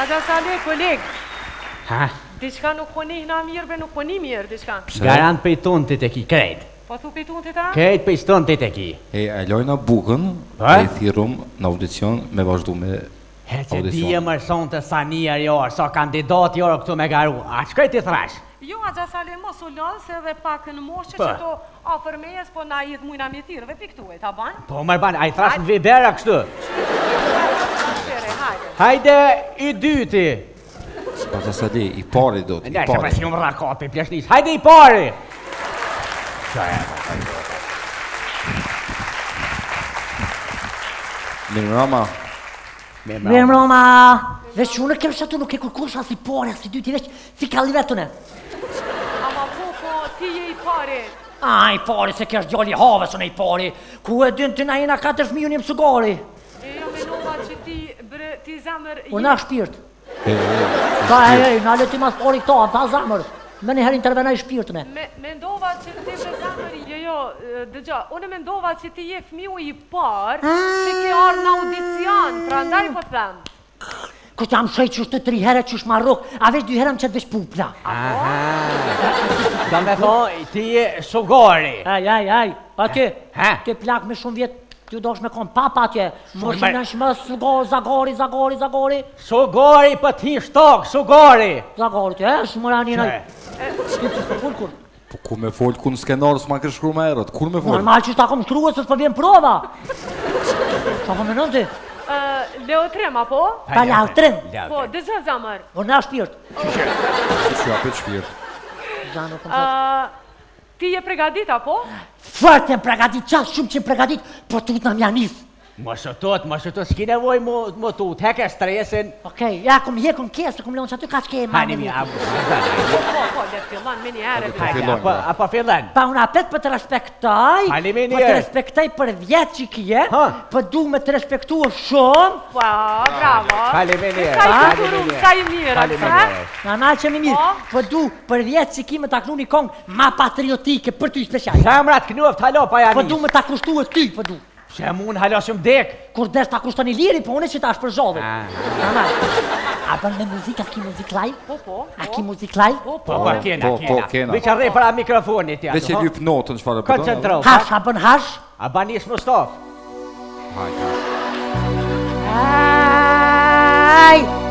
Axha Sale, koleg, diçka nuk po nihna mirë, be nuk po nih mirë, diçka. Garant pej tontit e ki krejt. Po thu pej tontit a? Krejt pej tontit e ki. E e lajna bukën, e i thirrum në audicion me vazhdu me audicionin. He s'e di mër sonte sa njerëz jon, sa kandidatë jon këtu me garu, a shkoj t'i thrras? Jo axha Sale mos u lodh se edhe pak në moshë qetu afër meje s'po na idh mujna m'i thirr edhe pej ktuhit, a ban? Po mër ban, a i thrras në bera kështu. Hajde i dyti. Sipas asaj i pari do të i pari. Ne kemi shumë rrakopi pleshnis. Hajde i pari. Mirëmroma. Mirëmroma. Veç unë kemë shatu nuk e kërkosh as i pari, as i dyti, veç Si ka live tune? Ama po po, ti je i pari. A, i pari, se kjo është djali have, së në i pari. Ku e din ti, na jena 4 fmi unë jom sugari. E jo menova që ti, bre, ti zemër... Urno shpirt. Ka e e, nale ti mas pari këta, ta zemër. Me njëherë intervenaj shpirt me. Mendova që ti je zemër, jo, jo, dëgja, unë mendova që ti je fmiu i parë, që ki ardh në audicion, prandaj po të them. Ku të amësoj që është të tri herë që është marrok, a veç dy herë më qet veç pupla. Aha. Do me thonë, ti je sugari. Aj, aj, aj, pa ti, ti plak me shumë vjetë, Ti duhesh me konë papa tje, më që në shmë sugori, zagori, zagori, zagori. Sugori për po ti shtokë, sugori. Zagori tje, është më rani në... Shqip që së të kur kur. Po kur me fol kur në skenar s'ma ke shkru ma herët, kur me fol? Normal që s'ta kom shkrue se s'po vjen n'prova! Qa po menon ti? Leotrim, apo? Po Leotrim! Po, dhe zë zamër? Po na shpirt! Që që? Që që apet shpirt? Zanë, kom shpirt? Ti je pregadit, apo? Fort jom pregadit, qaq shumë që jom pregadit, po tutna me ja nis! Mos u tut, mos u tut, s'ki nevoj mu, mu tut, heke stresin. Okej, e kum hjek në kesë, kum lonë qaty ka që ke e mani një. Ani Po, po, po, le të fillon me një herë. Po, fillon, apo, pra. apo fillon. Pa unë apet po të respektoj, por po të respektoj për vjetë që i ki, po du me të respektu shumë. Po, bravo. Ani me një herë. Sa i kurum, sa i mirë, atësa. Na na që mi mirë, po du për vjetë që ki me ta knu një kongë ma patriotike për ty special. Zemra t'knoftë, halo, pa ja nis. Po du me ta kushtue ty, po du. Pse mu unë hala s'kom dek Kur t'desësh ta kushton Iliri Po une qetash për s'gjalli Mama A bën me muzik, a ki muzik live? Po, po A ki muzik live? Po, po, po, kena, po, po, kena Veç rri para mikrofonit Veç lyp notën çfarë po don Koncentro Hash, a bën hash? A bën Is Mustafa Hajde Hajde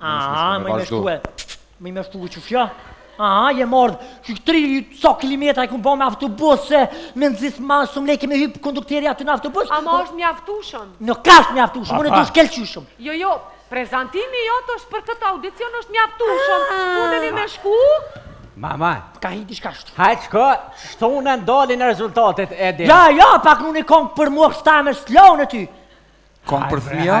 Aha, mun me shku e. Mun me shku te shpia. Aha, je more. Që tri, sa kilometra i ku bo me autobus, se mezi ma, s'më lejke me hypë kondukteri aty në autobus. Ama është mjaftueshëm? Në koftë mjaftueshëm, më në dush kelqyshëm. Jo, jo, prezentimi yt është për këtë audicion është i mjaftueshëm. Ah. Muni me shku? Mama, ka hi diçka shtu. Ha çka? Shtona ndalin rezultatet edhe. Ja, ja, pak nuk i kom për mua shtamë shlon aty. Kom për fëmia?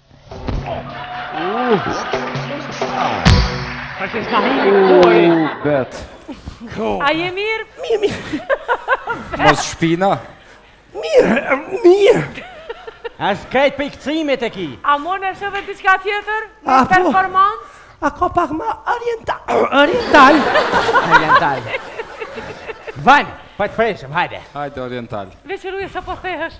A ke sa hini kuaj? Bet. A je mirë? Mirë, mirë. Mos shpina? Mirë, mirë. A krejt prej kërcimit e ki? A mundesh edhe diçka tjetër? Në po. performans? A kam pak ma oriental. Oriental. Oriental. Vajnë, për po të freshëm, hajde. Hajde, oriental. Veç ruju, se po thehesh?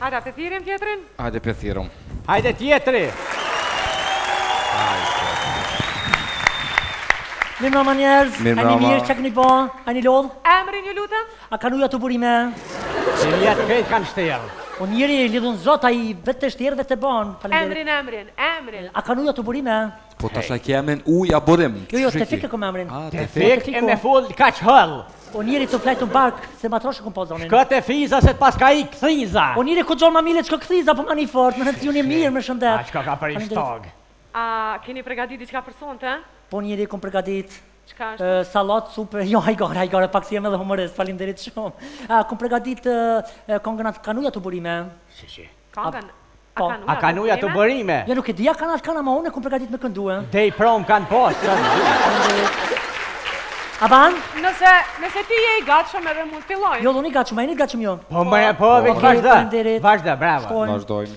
Hajde a po e thirrim tjetrin? Hajde po e thirrim. Hajde tjetri! Mirëmbrama njerëz, a jeni mirë, çka keni bo, a jeni lodhë? Emrin ju lutem? A kanë ujë ato burime? Që një jetë krejt kanë shterë. O njeri, i lumi Zot, ai vetë të shterë, vetë të banë. Emrin, emrin, emrin. A kanë ujë ato burime? Po tash e ke emrin ujë a burim? Jo, jo, Tefik e kom emrin. Ah, Tefik e me fol kaq hëll. O njeri të flejtë në bark, se ma troshë këmë pozonin. Çka Tefiza se të paska hi kërthiza. O njeri ku gjonë ma mile që kërthiza, po ma një fort, nejse ju a jeni mirë, me shëndet. A çka ka për i shtog? A keni pregatit diçka për sonte? Po njeri kom pregatit. Çka është? Sallatë, super, jo, hajgore, hajgore, pak si jam edhe humorist, faleminderit shumë. A kom pregatit kongën a kanë ujë ato burime? Shë, shë. Kangën, a kanë ujë ato burime? Ato burime? Jo nuk e di a ka kanë ajo kangë, ama unë e kom përgatit me këndu, e? Dhe i prom kanë pas, që në dhja. A ban? Nëse, nëse ti je i gatshëm edhe mund të fillojmë. Jo, unë i gatshëm, a jeni gatshëm ju? Po, more po, veç vazhdo. Vazhdo, bravo. Vazhdojmë.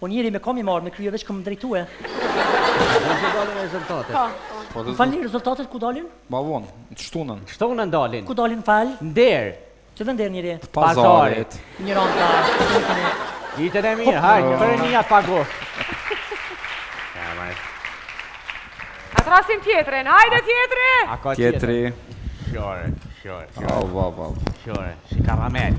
O njeri me kam i marrë me krye veç kom drejtue. Në çka dalin rezultatet? Po, po. Më falni rezultatet ku dalin? Ma vonë, të shtunën. Të shtunën dalin. Ku dalin falë? Nderë. Që dhe nderë njeri? Te pazari. Një randë ta, të të të një. Ditën e mirë, hajt, një përë një pagos. A e thrrasim tjetërin, hajde tjetri! A ka tjetër? Fjore, fjore, fjore. Oh, wow, wow. Fjore, si karamel.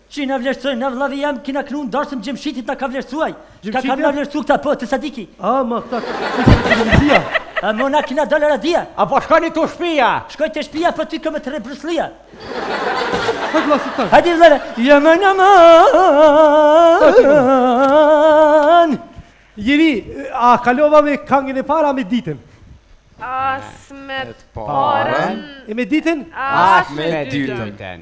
Çi na vlerësoi na vllavi jem kina knu n'darsëm t'Xhemshitit na ka vlerësuaj kanë me na vlerësu këta po të sadiki a ma këta të a mo na kina dalë radia a po shkoni te shpia shkoj te shpia po ty këmë të re bruslia hajde la sëtë hajde vllavi jem në naman jiri a kalova me kangën e parë a me dytën As me parën E me dytën As me dytën